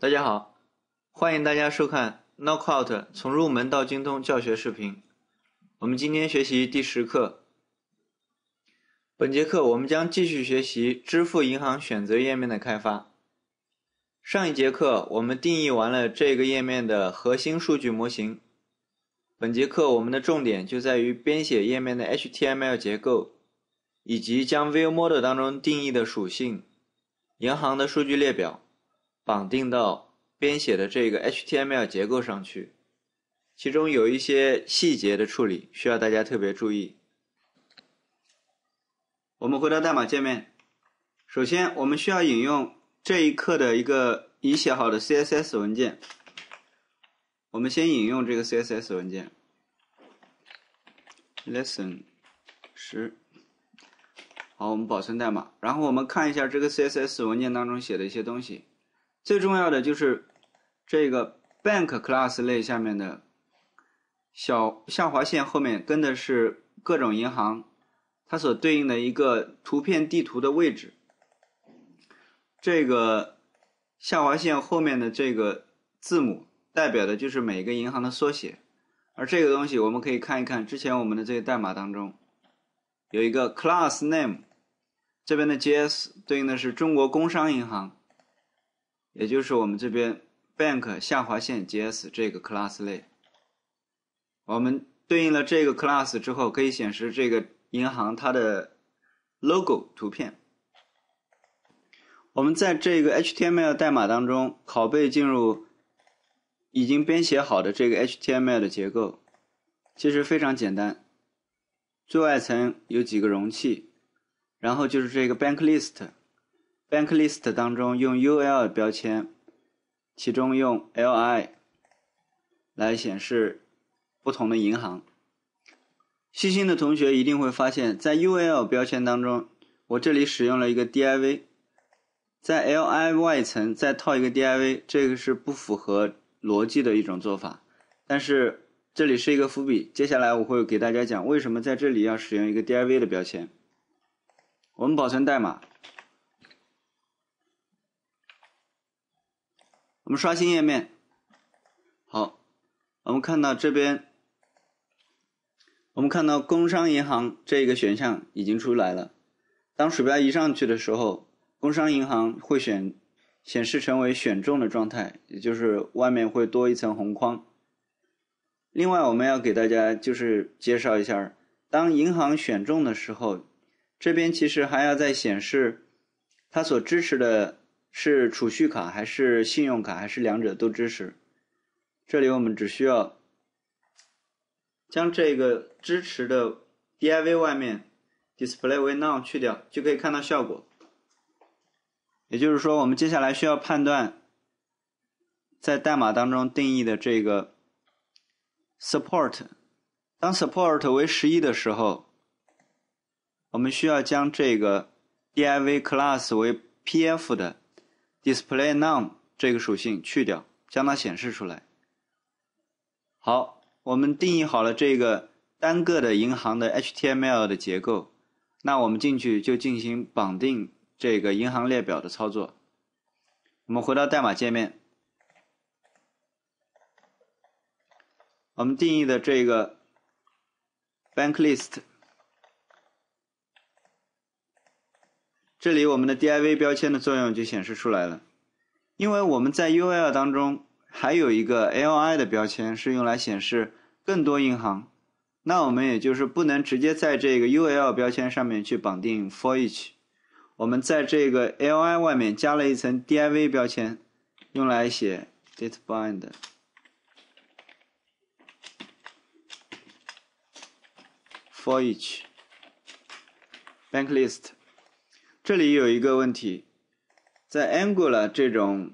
大家好，欢迎大家收看 Knockout 从入门到精通教学视频。我们今天学习第十课。本节课我们将继续学习支付银行选择页面的开发。上一节课我们定义完了这个页面的核心数据模型。本节课我们的重点就在于编写页面的 HTML 结构，以及将 ViewModel 当中定义的属性银行的数据列表。绑定到编写的这个 HTML 结构上去，其中有一些细节的处理需要大家特别注意。我们回到代码界面，首先我们需要引用这一课的一个已写好的 CSS 文件。我们先引用这个 CSS 文件，lesson 十。好，我们保存代码，然后我们看一下这个 CSS 文件当中写的一些东西。最重要的就是这个 bank class 类下面的小下划线后面跟的是各种银行，它所对应的一个图片地图的位置。这个下划线后面的这个字母代表的就是每个银行的缩写，而这个东西我们可以看一看之前我们的这个代码当中有一个 class name，这边的 JS 对应的是中国工商银行。也就是我们这边 bank 下划线 JS 这个 class 类，我们对应了这个 class 之后，可以显示这个银行它的 logo 图片。我们在这个 HTML 代码当中拷贝进入已经编写好的这个 HTML 的结构，其实非常简单。最外层有几个容器，然后就是这个 bank list。Bank list 当中用 UL 标签，其中用 LI 来显示不同的银行。细心的同学一定会发现，在 UL 标签当中，我这里使用了一个 div，在 LI 外层再套一个 div，这个是不符合逻辑的一种做法。但是这里是一个伏笔，接下来我会给大家讲为什么在这里要使用一个 div 的标签。我们保存代码。我们刷新页面，好，我们看到这边，我们看到工商银行这个选项已经出来了。当鼠标移上去的时候，工商银行会选显示成为选中的状态，也就是外面会多一层红框。另外，我们要给大家就是介绍一下，当银行选中的时候，这边其实还要再显示它所支持的。是储蓄卡还是信用卡还是两者都支持？这里我们只需要将这个支持的 div 外面 display 为 none 去掉，就可以看到效果。也就是说，我们接下来需要判断在代码当中定义的这个 support，当 support 为十一的时候，我们需要将这个 div class 为 pf 的。Display none 这个属性去掉，将它显示出来。好，我们定义好了这个单个的银行的 HTML 的结构，那我们进去就进行绑定这个银行列表的操作。我们回到代码界面，我们定义的这个 bank list，这里我们的 div 标签的作用就显示出来了。因为我们在 UL 当中还有一个 LI 的标签是用来显示更多银行，那我们也就是不能直接在这个 UL 标签上面去绑定 for each，我们在这个 LI 外面加了一层 div 标签，用来写 databind for each bank list，这里有一个问题。在 Angular 这种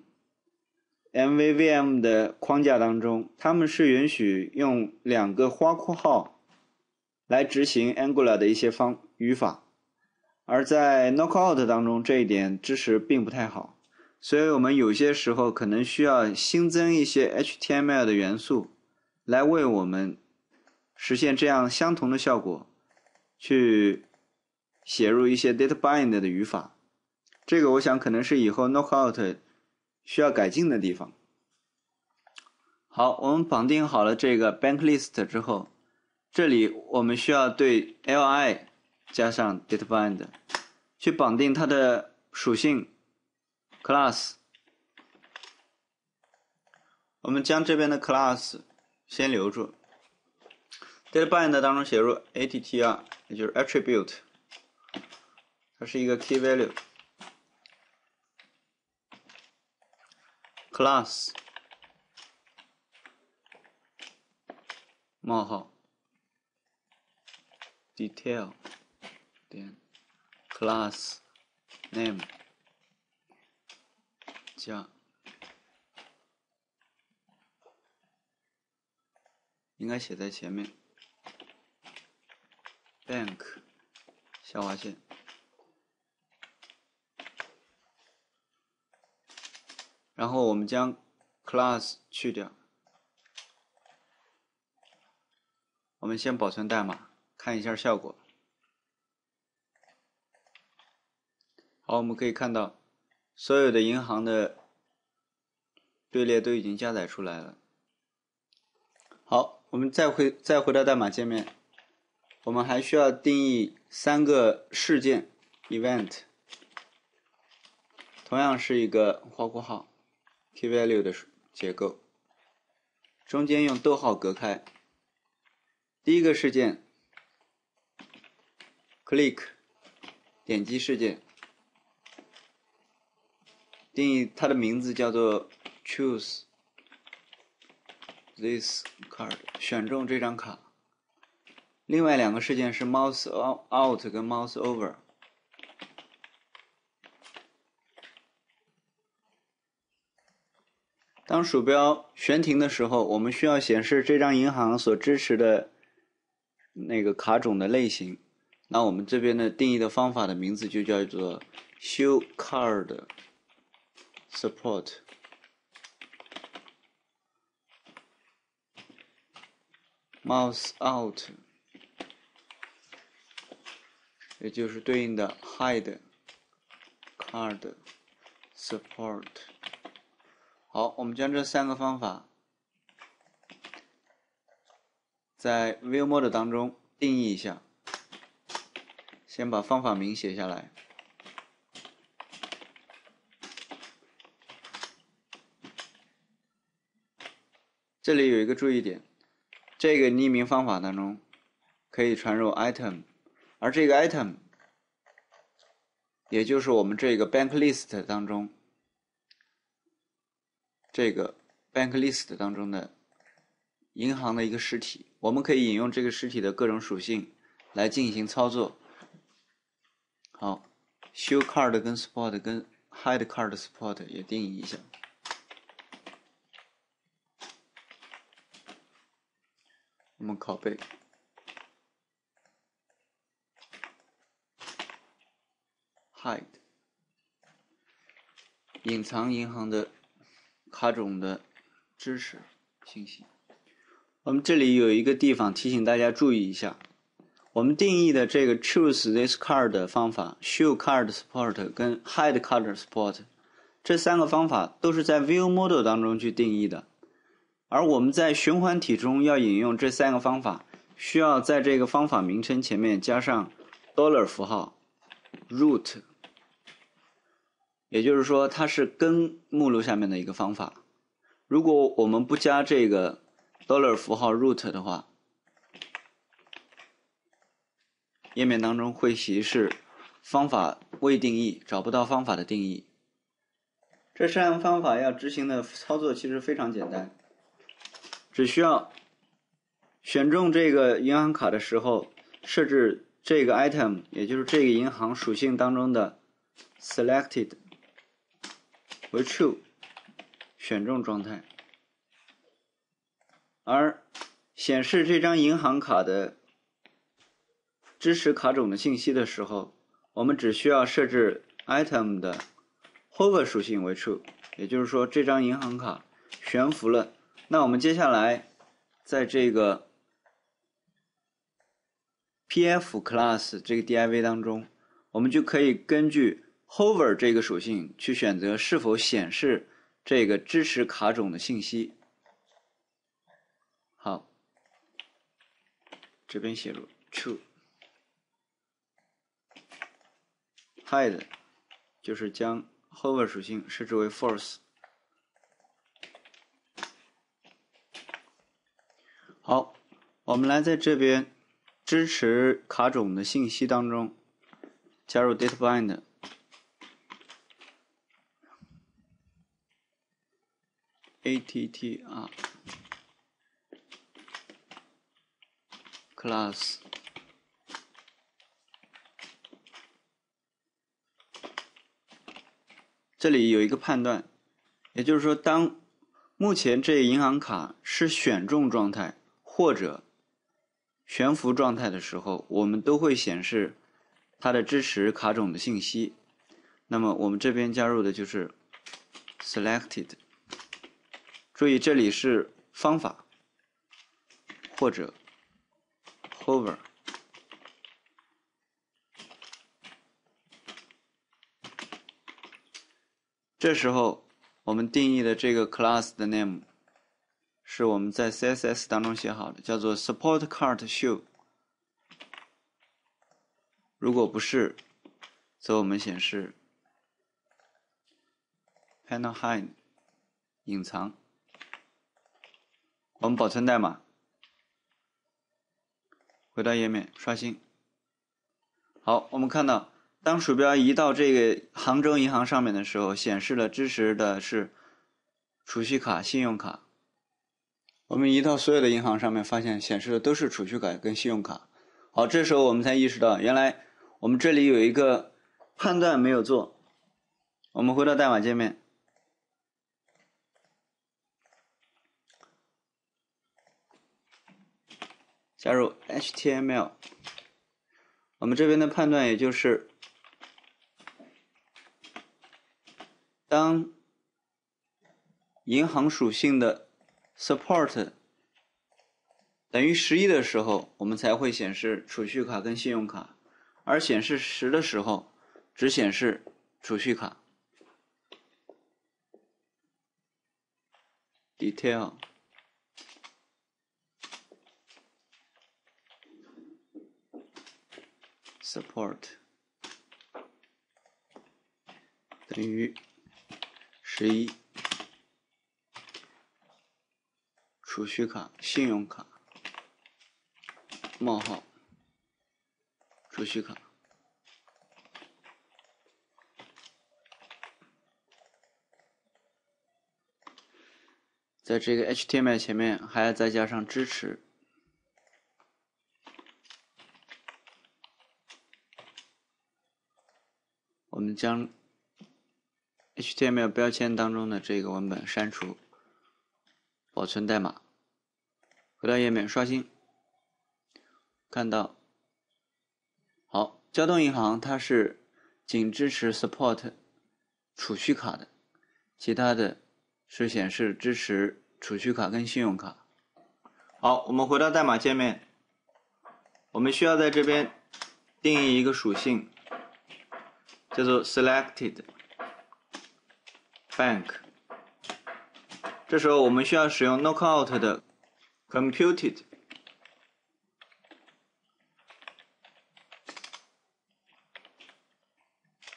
MVVM 的框架当中，他们是允许用两个花括号来执行 Angular 的一些方语法，而在 Knockout 当中这一点支持并不太好，所以我们有些时候可能需要新增一些 HTML 的元素，来为我们实现这样相同的效果，去写入一些 DataBind 的语法。这个我想可能是以后 Knockout 需要改进的地方。好，我们绑定好了这个 bank list 之后，这里我们需要对 li 加上 databind 去绑定它的属性 class。我们将这边的 class 先留住，databind 当中写入 attr，也就是 attribute，它是一个 key value class。冒号，detail 点 class name 加，应该写在前面，bank 下划线，然后我们将 class 去掉。我们先保存代码，看一下效果。好，我们可以看到，所有的银行的队列都已经加载出来了。好，我们再回再回到代码界面，我们还需要定义三个事件 event，同样是一个花括号 key value 的结构，中间用逗号隔开。第一个事件，click，点击事件，定义它的名字叫做 choose this card，选中这张卡。另外两个事件是 mouse out 跟 mouse over。当鼠标悬停的时候，我们需要显示这张银行所支持的。那个卡种的类型，那我们这边的定义的方法的名字就叫做 show card support mouse out，也就是对应的 hide card support。好，我们将这三个方法。在 View Mode 当中定义一下，先把方法名写下来。这里有一个注意点，这个匿名方法当中可以传入 item，而这个 item 也就是我们这个 Bank List 当中这个 Bank List 当中的银行的一个实体。我们可以引用这个实体的各种属性来进行操作。好，show card 跟 support 跟 hide card support 也定义一下。我们拷贝，hide 隐藏银行的卡种的知识信息。我们这里有一个地方提醒大家注意一下，我们定义的这个 choose this card 的方法，show card support 跟 hide card support 这三个方法都是在 view model 当中去定义的，而我们在循环体中要引用这三个方法，需要在这个方法名称前面加上 dollar 符号 root，也就是说它是根目录下面的一个方法。如果我们不加这个。dollar 符号 root 的话，页面当中会显示方法未定义，找不到方法的定义。这三个方法要执行的操作其实非常简单，只需要选中这个银行卡的时候，设置这个 item，也就是这个银行属性当中的 selected 为 true，选中状态。而显示这张银行卡的支持卡种的信息的时候，我们只需要设置 item 的 hover 属性为 true，也就是说这张银行卡悬浮了。那我们接下来在这个 pf class 这个 div 当中，我们就可以根据 hover 这个属性去选择是否显示这个支持卡种的信息。好，这边写入 true，hide 就是将 hover 属性设置为 false。好，我们来在这边支持卡种的信息当中加入 databind attr class，这里有一个判断，也就是说，当目前这银行卡是选中状态。或者悬浮状态的时候，我们都会显示它的支持卡种的信息。那么我们这边加入的就是 selected。注意这里是方法或者 hover。这时候我们定义的这个 class 的 name。是我们在 CSS 当中写好的，叫做 support cart show。如果不是，则我们显示 panel hide 隐藏。我们保存代码，回到页面刷新。好，我们看到，当鼠标移到这个杭州银行上面的时候，显示了支持的是储蓄卡、信用卡。我们移到所有的银行上面，发现显示的都是储蓄卡跟信用卡。好，这时候我们才意识到，原来我们这里有一个判断没有做。我们回到代码界面，加入 HTML。我们这边的判断也就是，当银行属性的。support 等于十一的时候，我们才会显示储蓄卡跟信用卡，而显示十的时候，只显示储蓄卡。detail support 等于十一。储蓄卡、信用卡：冒号，储蓄卡。在这个 HTML 前面还要再加上支持。我们将 HTML 标签当中的这个文本删除，保存代码。回到页面刷新，看到，好，交通银行它是仅支持 support 储蓄卡的，其他的是显示支持储蓄卡跟信用卡。好，我们回到代码界面，我们需要在这边定义一个属性，叫做 selected bank。这时候我们需要使用 knockout 的。computed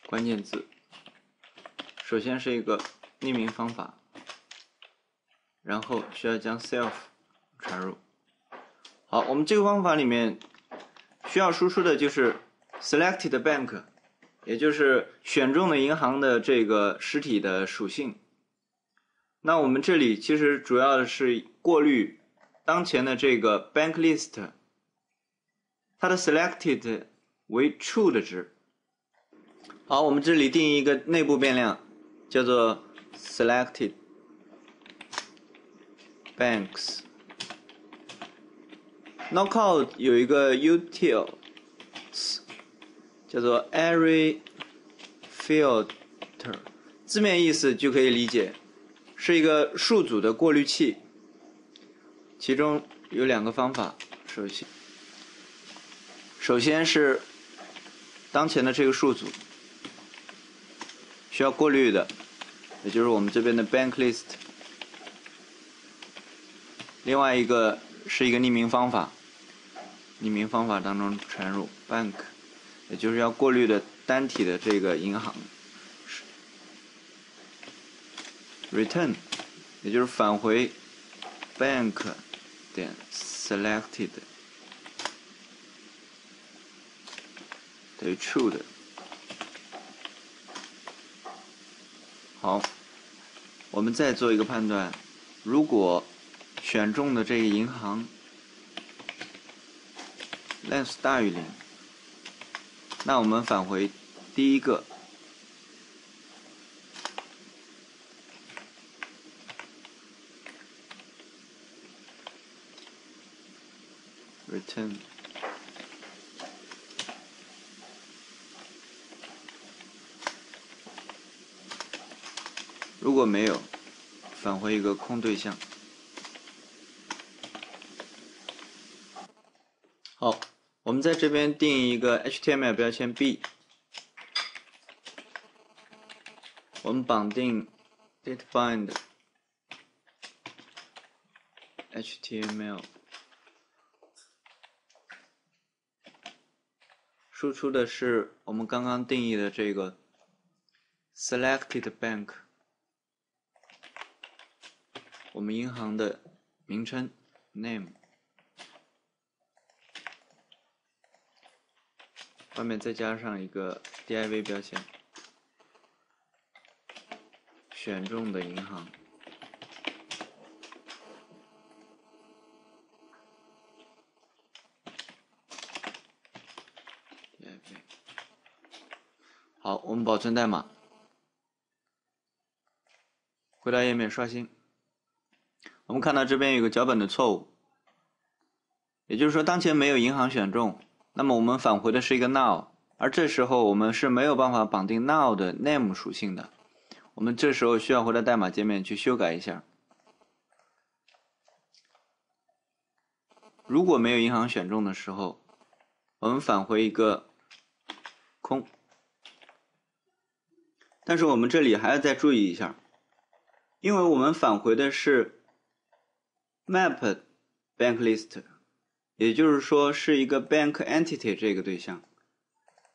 关键字，首先是一个匿名方法，然后需要将 self 传入。好，我们这个方法里面需要输出的就是 selected bank，也就是选中的银行的这个实体的属性。那我们这里其实主要是过滤。当前的这个 bank list，它的 selected 为 true 的值。好，我们这里定义一个内部变量，叫做 selected banks。knockout 有一个 util，叫做 array filter，字面意思就可以理解，是一个数组的过滤器。其中有两个方法，首先，首先是当前的这个数组需要过滤的，也就是我们这边的 bank list。另外一个是一个匿名方法，匿名方法当中传入 bank，也就是要过滤的单体的这个银行。return，也就是返回 bank 点 selected 等于 true 的。好，我们再做一个判断，如果选中的这个银行 length 大于零，那我们返回第一个。return。如果没有，返回一个空对象。好，我们在这边定一个 HTML 标签 b，我们绑定 datebind HTML，输出的是我们刚刚定义的这个 selected bank，我们银行的名称 name。外面再加上一个 div 标签，选中的银行。好，我们保存代码，回到页面刷新。我们看到这边有个脚本的错误，也就是说当前没有银行选中。那么我们返回的是一个 now，而这时候我们是没有办法绑定 now 的 name 属性的。我们这时候需要回到代码界面去修改一下。如果没有银行选中的时候，我们返回一个空。但是我们这里还要再注意一下，因为我们返回的是 map bank list。也就是说，是一个 bank entity 这个对象。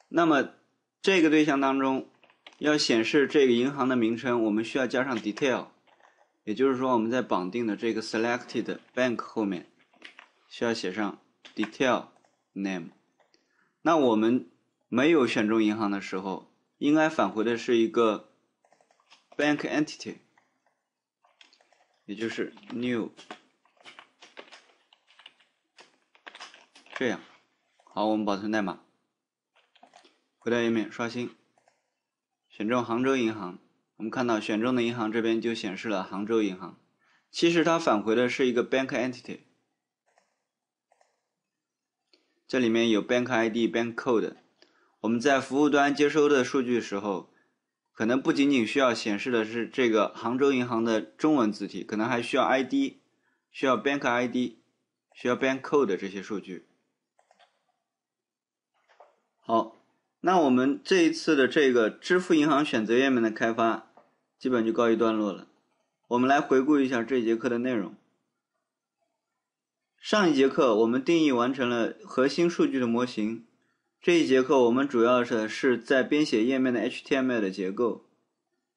那么，这个对象当中要显示这个银行的名称，我们需要加上 detail。也就是说，我们在绑定的这个 selected bank 后面需要写上 detail name。那我们没有选中银行的时候，应该返回的是一个 bank entity，也就是 new。这样，好，我们保存代码，回到页面刷新，选中杭州银行。我们看到选中的银行这边就显示了杭州银行，其实它返回的是一个 bank entity，这里面有 bank ID、bank code。我们在服务端接收的数据时候，可能不仅仅需要显示的是这个杭州银行的中文字体，可能还需要 ID，需要 bank ID，需要 bank code 这些数据。好，那我们这一次的这个支付银行选择页面的开发，基本就告一段落了。我们来回顾一下这节课的内容。上一节课我们定义完成了核心数据的模型，这一节课我们主要是是在编写页面的 HTML 的结构，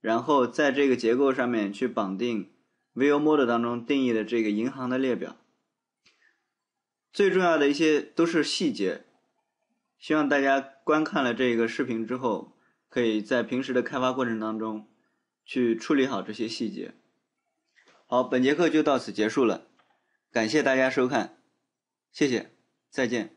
然后在这个结构上面去绑定 ViewModel 当中定义的这个银行的列表。最重要的一些都是细节。希望大家观看了这个视频之后，可以在平时的开发过程当中去处理好这些细节。好，本节课就到此结束了，感谢大家收看，谢谢，再见。